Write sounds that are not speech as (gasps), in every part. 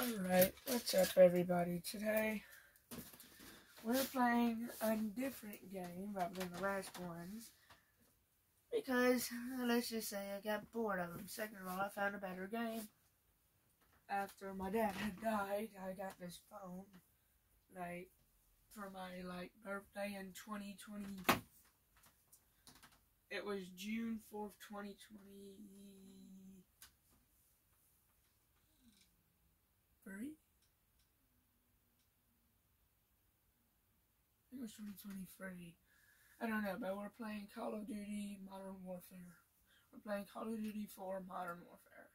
Alright, what's up everybody? Today we're playing a different game rather than the last ones because let's just say I got bored of them. Second of all, I found a better game. After my dad had died, I got this phone like for my like birthday in 2020. It was June 4th, 2020. Three? I think it was 2023. I don't know, but we're playing Call of Duty Modern Warfare. We're playing Call of Duty 4 Modern Warfare.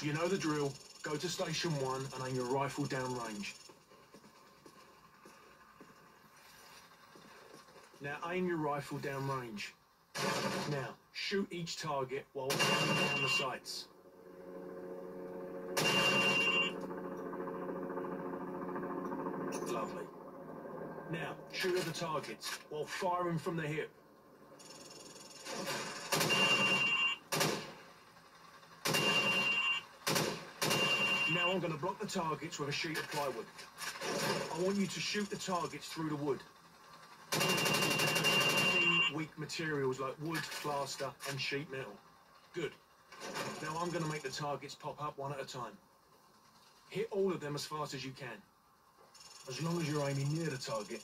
You know the drill. Go to station one and aim your rifle down range. Now aim your rifle down range. Now, shoot each target while aiming down the sights. Lovely. Now, shoot at the targets while firing from the hip. Block the targets with a sheet of plywood. I want you to shoot the targets through the wood. Weak materials like wood, plaster and sheet metal. Good. Now I'm going to make the targets pop up one at a time. Hit all of them as fast as you can. As long as you're aiming near the target,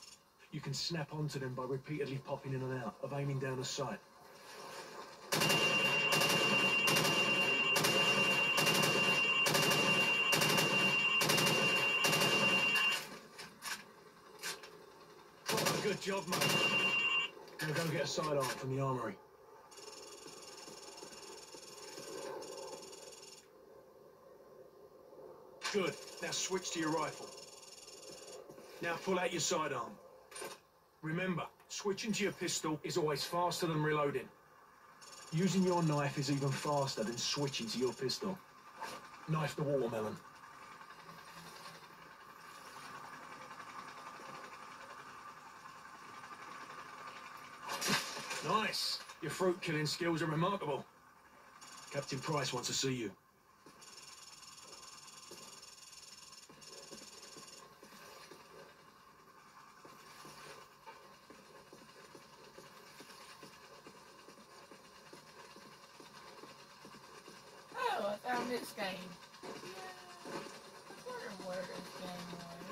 you can snap onto them by repeatedly popping in and out of aiming down a sight. Proper good job, mate. Now go get a sidearm from the armory. Good. Now switch to your rifle. Now pull out your sidearm. Remember, switching to your pistol is always faster than reloading. Using your knife is even faster than switching to your pistol. Knife the watermelon. Nice. Your fruit killing skills are remarkable. Captain Price wants to see you. Oh, I found this game. Yeah. I wonder where this game was.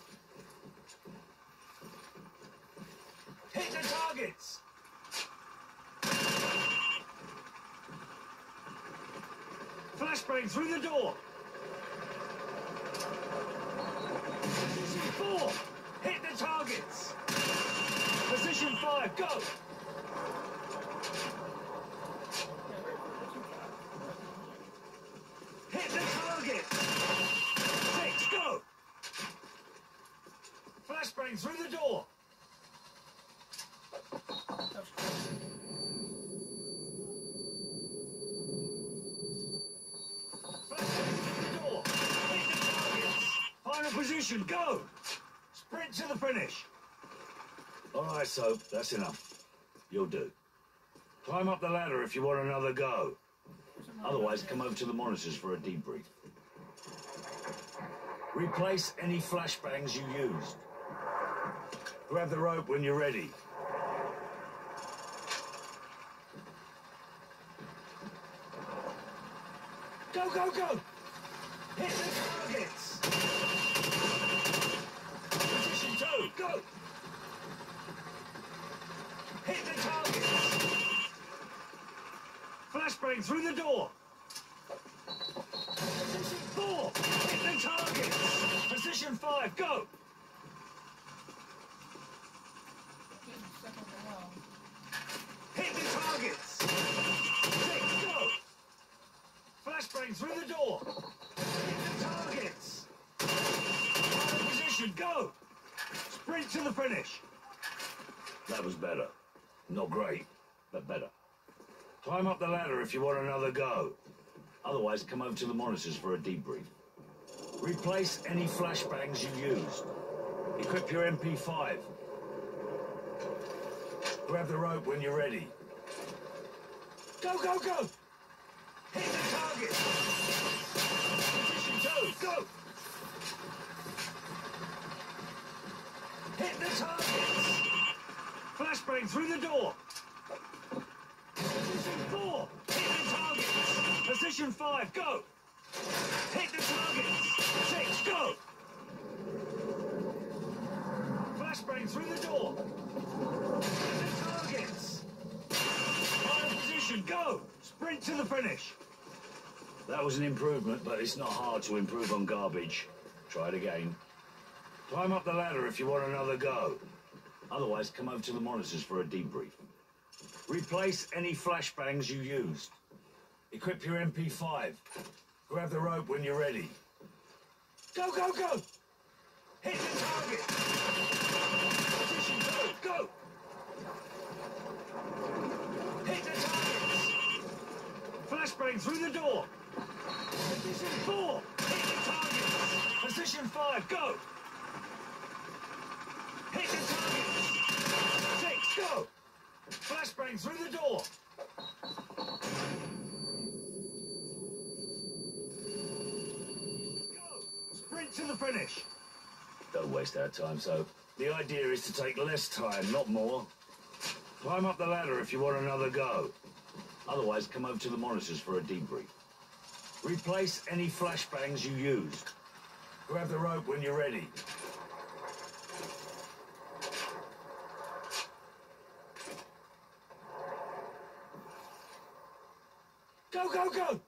Hit the targets! Flashbang through the door! Position four! Hit the targets! Position five, go! Hit the target! Six, go! Flashbang through the door! Flashbang through the door! Hit position, go! Sprint to the finish. All right, Soap, that's enough. You'll do. Climb up the ladder if you want another go. Otherwise, come over to the monitors for a debrief. Replace any flashbangs you used. Grab the rope when you're ready. Go, go, go! Hit the targets! Position two, go! Hit the targets! Flashbang through the door! Position four, hit the targets! Position five, go! Through the door! Hit the targets! Fire position, go! Sprint to the finish! That was better. Not great, but better. Climb up the ladder if you want another go. Otherwise, come over to the monitors for a debrief. Replace any flashbangs you used. Equip your MP5. Grab the rope when you're ready. Go, go, go! Hit the target! Position two, go! The! Flashbang through the door! Position four, hit the targets! Position five, go! Hit the targets! Six, go! Flashbang through the door! Hit the targets! Fire position, go! Sprint to the finish! That was an improvement, but it's not hard to improve on garbage. Try it again. Climb up the ladder if you want another go. Otherwise, come over to the monitors for a debrief. Replace any flashbangs you used. Equip your MP5. Grab the rope when you're ready. Go, go, go! Hit the target! Position two, go! Hit the targets! Flashbang through the door! Position four! Hit the target! Position five, go! Hit the target! Six, go! Flashbang through the door! Go! Sprint to the finish! Don't waste our time, so. The idea is to take less time, not more. Climb up the ladder if you want another go. Otherwise, come over to the monitors for a debrief. Replace any flashbangs you used. Grab the rope when you're ready. Go, go, go!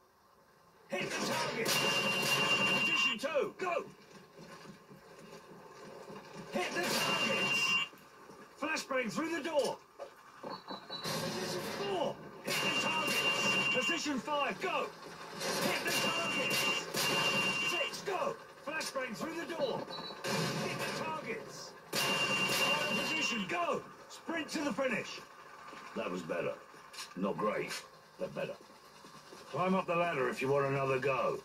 Hit the target! Position two, go! Hit the targets! Flashbang through the door! Position four! Hit the targets! Position five, go! Hit the targets! Six, go! Flashbang through the door! Hit the targets! Position, go! Sprint to the finish! That was better. Not great, but better. Climb up the ladder if you want another go.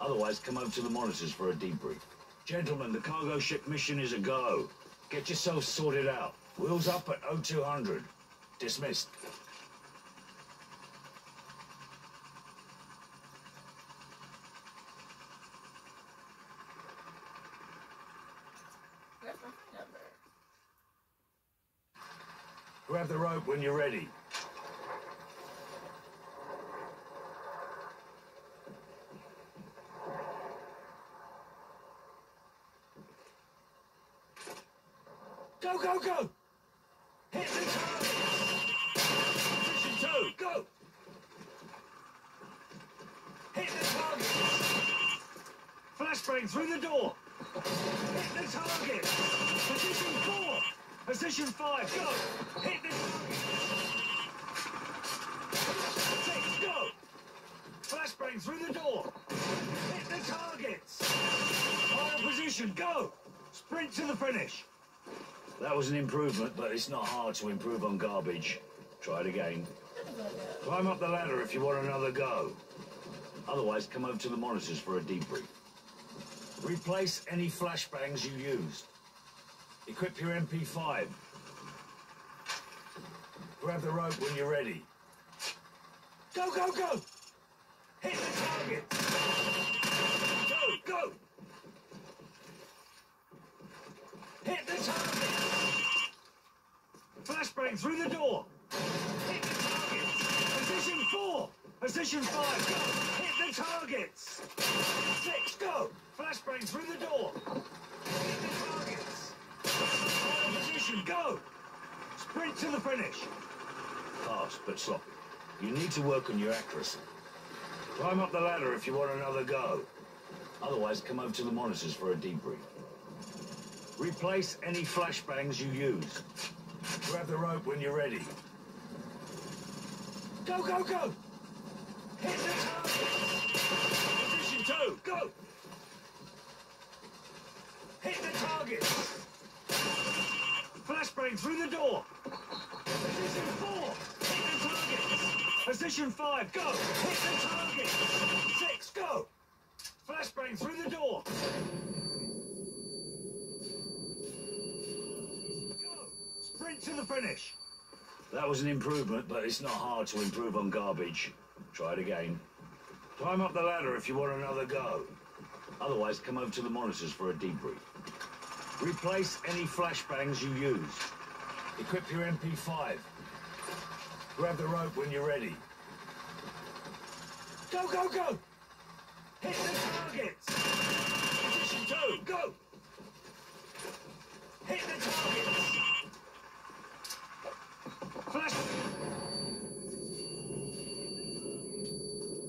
Otherwise, come over to the monitors for a debrief. Gentlemen, the cargo ship mission is a go. Get yourself sorted out. Wheels up at 0200. Dismissed. Grab the rope when you're ready. Go, go, go! Hit the target! Position two, go! Hit the target! Flashbang through the door! Hit the target! Position four! Position five, go! Hit the! Six, go! Flashbang through the door! Hit the targets! Fire position, go! Sprint to the finish! That was an improvement, but it's not hard to improve on garbage. Try it again. Climb up the ladder if you want another go. Otherwise, come over to the monitors for a debrief. Replace any flashbangs you used. Equip your MP5. Grab the rope when you're ready. Go, go, go! Hit the target! Go, go! Hit the target! Flashbang through the door! Hit the target! Position four! Position five, go! Hit the targets! Six, go! Flashbang through the door! Hit the targets! Final position, go! Sprint to the finish! Fast, but sloppy. You need to work on your accuracy. Climb up the ladder if you want another go. Otherwise, come over to the monitors for a debrief. Replace any flashbangs you use. Grab the rope when you're ready. Go, go, go! Hit the target! Position two, go! Hit the target! Flashbang through the door! Position four! Hit the target! Position five, go! Hit the target! Six, go! Flashbang through the door! Go! Sprint to the finish! That was an improvement, but it's not hard to improve on garbage. Try it again. Climb up the ladder if you want another go. Otherwise, come over to the monitors for a debrief. Replace any flashbangs you used. Equip your MP5. Grab the rope when you're ready. Go, go, go! Hit the targets! Position two, go! Hit the targets! Flash...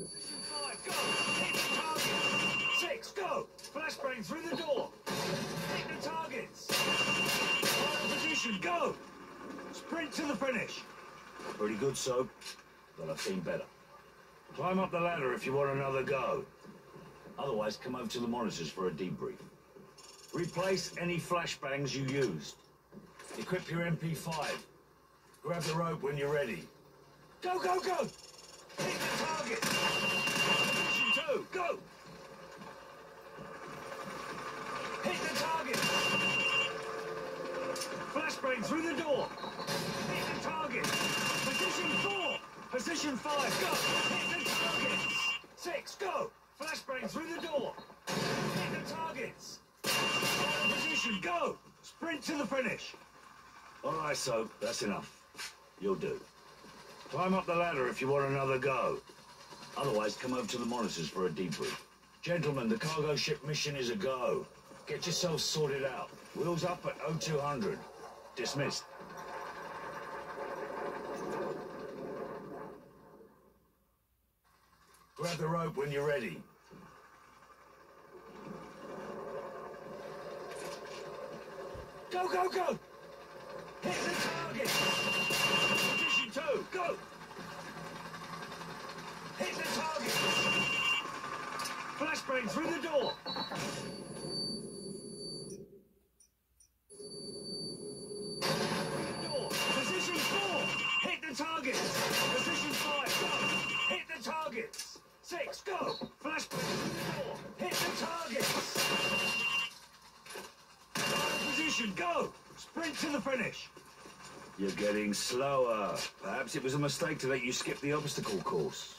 Position five, go! Hit the target! Six, go! Flashbang through the door! Hit the targets! Final position, go! Sprint to the finish! Pretty good, Soap, but I've seen better. Climb up the ladder if you want another go. Otherwise, come over to the monitors for a debrief. Replace any flashbangs you used. Equip your MP5. Grab the rope when you're ready. Go, go, go! Hit the target! Position two, go! Hit the target! Flashbang through the door! Hit the target! Position four! Position five, go! Hit the targets! Six, go! Flashbang through the door! Hit the targets! Final position, go! Sprint to the finish! All right, Soap, that's enough. You'll do. Climb up the ladder if you want another go. Otherwise, come over to the monitors for a debrief. Gentlemen, the cargo ship mission is a go. Get yourselves sorted out. Wheels up at 0200. Dismissed. Grab the rope when you're ready. Go, go, go! Hit the target! Position two, go! Hit the target! Flashbang through the door! Finish! You're getting slower. Perhaps it was a mistake to let you skip the obstacle course.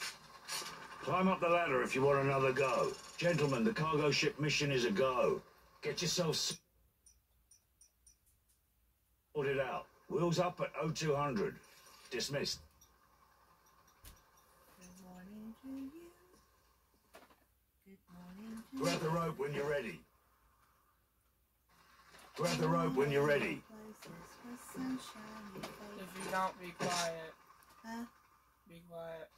Climb up the ladder if you want another go. Gentlemen, the cargo ship mission is a go. Get yourselves sorted out. Wheels up at 0200. Dismissed. Good morning to you. Good morning to Grab the rope when you're ready. Grab the rope when you're ready. Places with sunshiny If you don't be quiet, Huh? be quiet.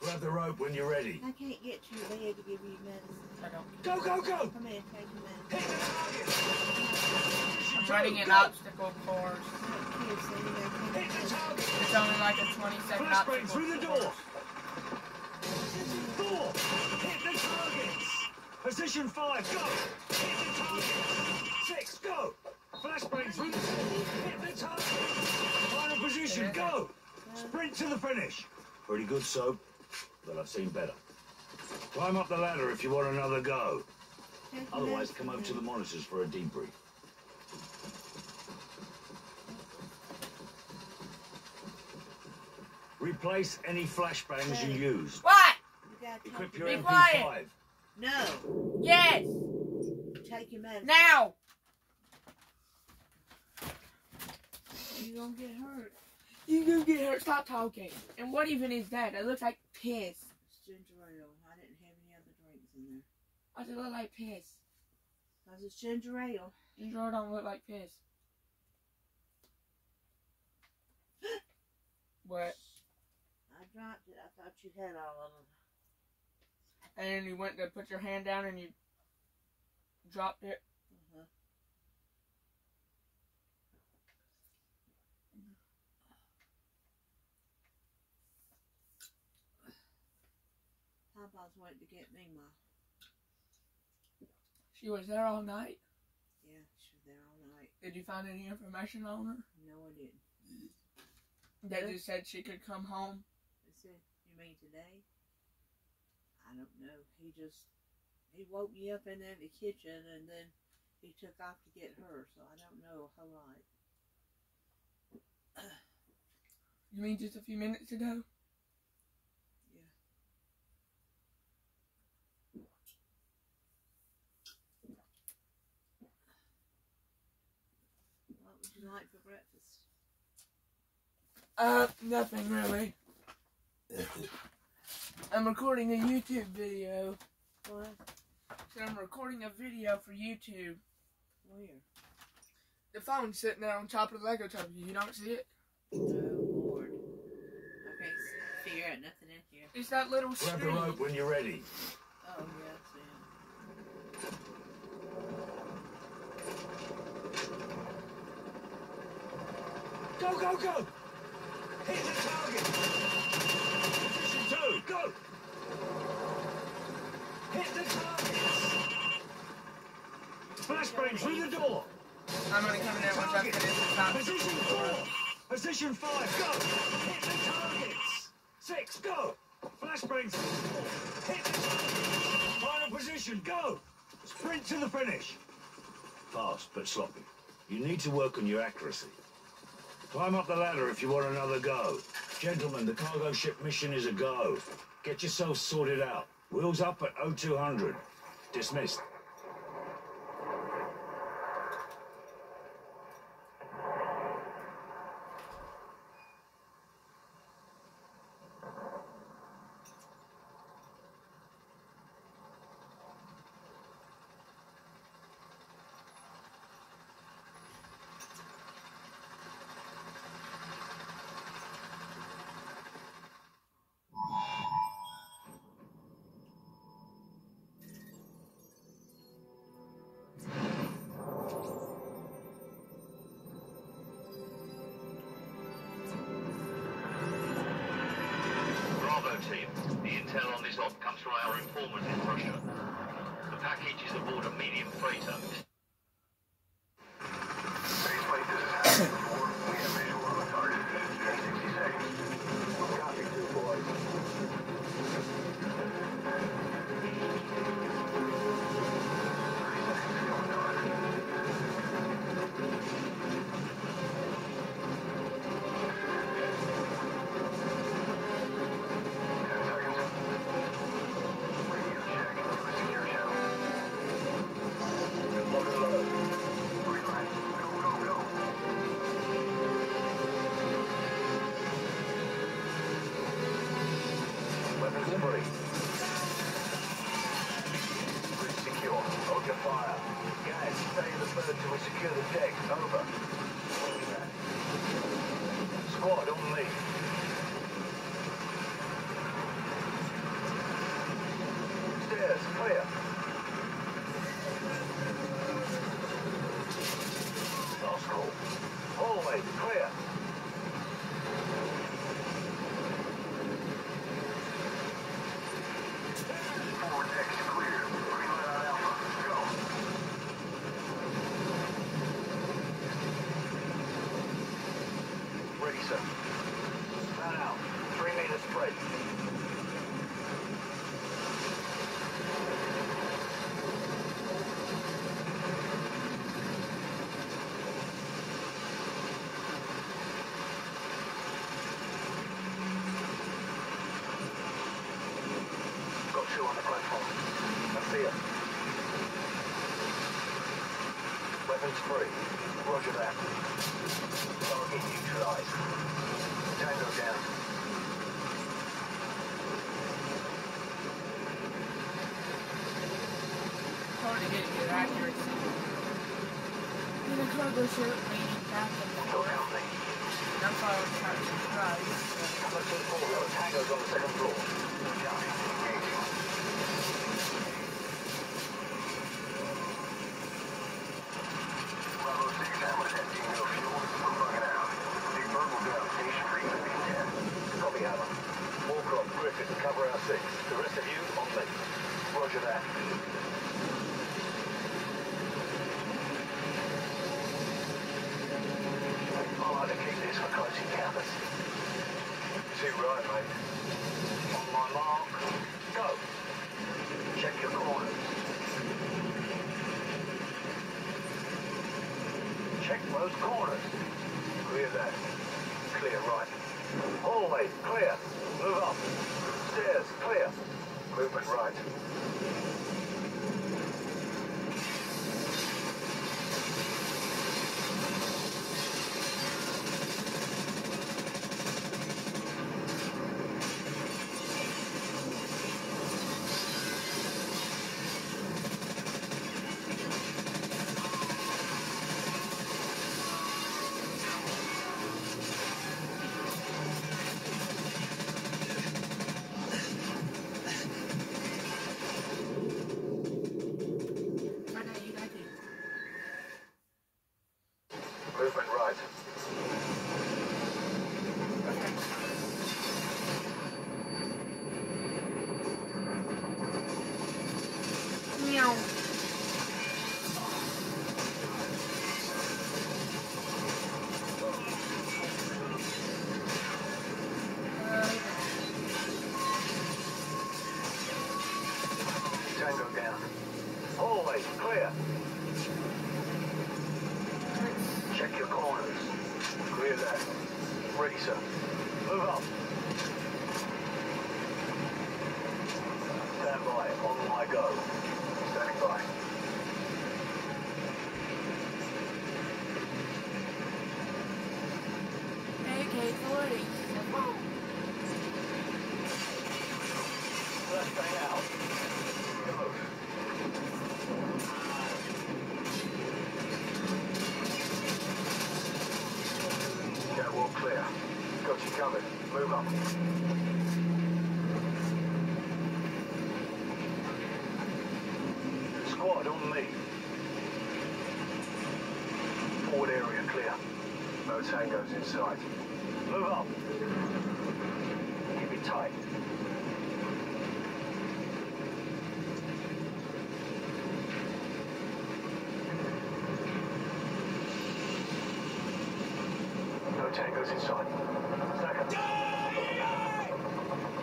Grab the rope when you're ready. I can't get to your bed to give you medicine. I don't. Go, go, go! Come here, take your medicine. Hit the target! Position I'm running an go! obstacle course. Here, so you know, Hit the target! It's only like a 20 second Flashbang obstacle through the door! Position four! Hit the targets! Position five, go! Hit the target! Six, go! Flashbang through the! Hit the target! Final position, go! Sprint to the finish! Pretty good, Soap, but I've seen better. Climb up the ladder if you want another go. Otherwise, come over to the monitors for a debrief. Replace any flashbangs you used. What? You Equip your Be medicine. MP5. quiet. No. Yes. Take your medicine. Now. You're gonna get hurt. You gonna get hurt. Stop talking. And what even is that? It looks like piss. It's ginger ale. I didn't have any other drinks in there. Does it look like piss? Cause it's ginger ale. Ginger ale don't look like piss. (gasps) What? I dropped it. I thought you had all of them. And then you went to put your hand down and you dropped it. Papa's went to get me my. She was there all night. Yeah, she was there all night. Did you find any information on her? No, I didn't. They just said she could come home. I said, "You mean today?" I don't know. He just he woke me up in the kitchen, and then he took off to get her. So I don't know a whole lot. You mean just a few minutes ago? Yeah. What would you like for breakfast? Uh, nothing really. (laughs) I'm recording a YouTube video. What? So I'm recording a video for YouTube. Where? The phone's sitting there on top of the Lego tub. You don't see it? Oh Lord. I can't figure out nothing in here. It's that little Grab the rope when you're ready. Oh yeah, Go, go, go! Hit the target! Position two, go! Hit the targets! Flashbang through the door! I'm gonna come in there once I Target! finish this time. Position four! Position five, go! Hit the targets! Six, go! Flashbang through the door! Hit the targets! Final position, go! Sprint to the finish! Fast, but sloppy. You need to work on your accuracy. Climb up the ladder if you want another go. Gentlemen, the cargo ship mission is a go. Get yourselves sorted out. Wheels up at 0200. Dismissed. Freighter. Thank you. I'm gonna go shoot me back and forth. That's why I was trying to surprise. already, sir. Move up. Stand by, on my go. tango's inside. Move up. Keep it tight. No tango's inside. Second.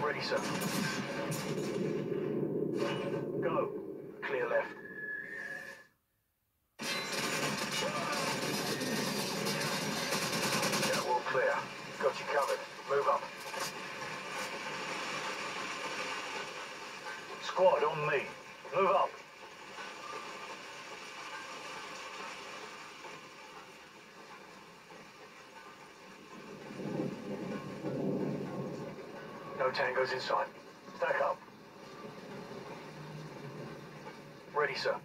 Ready, sir. Tango's inside. Stack up. Ready, sir.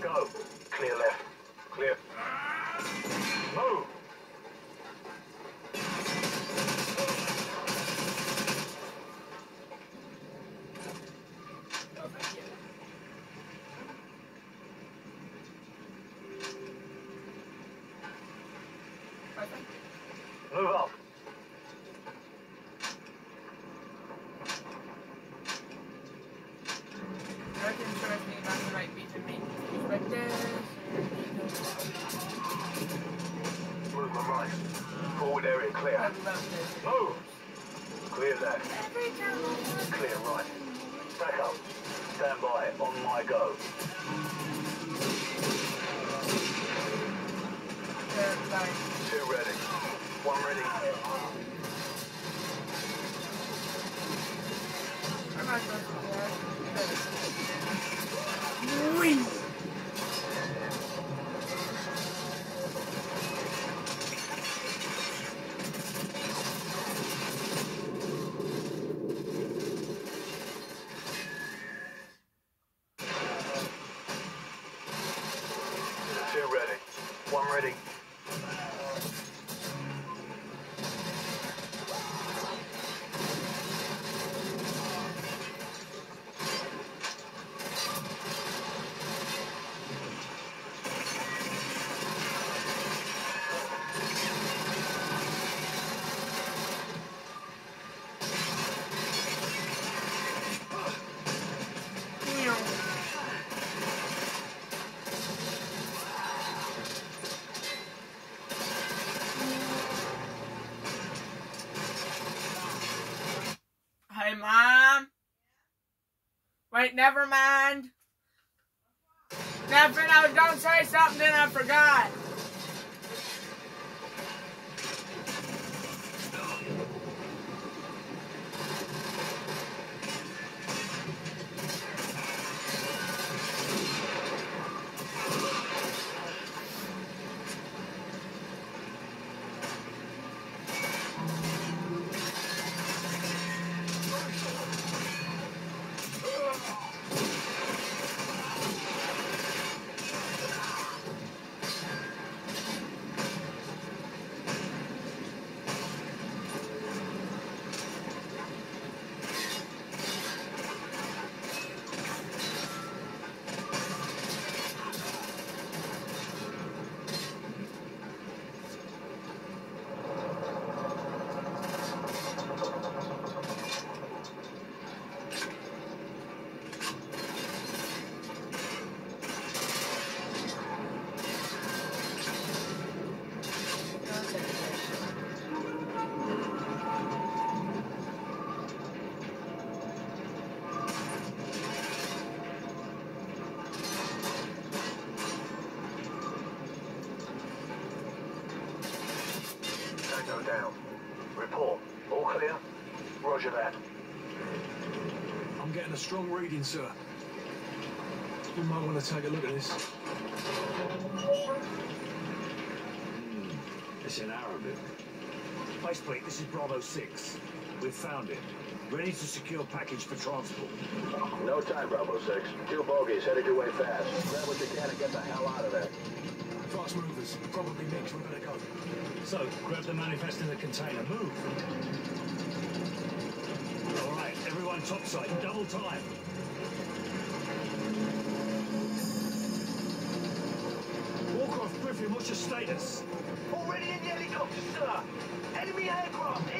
Go. Clear left. Clear. Move! Perfect. I'm ready. Wait, never mind. I was gonna say something, I forgot. Strong reading, sir. You might want to take a look at this. Hmm, it's in Arabic. Baseplate, this is Bravo 6. We've found it. Ready to secure package for transport. No time, Bravo 6. Two bogies headed your way fast. Grab what you can and get the hell out of there. Fast movers. Probably MiGs. We better go. So, grab the manifest in the container. Move. Everyone topside, double time. Wallcroft Griffen, what's your status? Already in the helicopter, sir. Enemy aircraft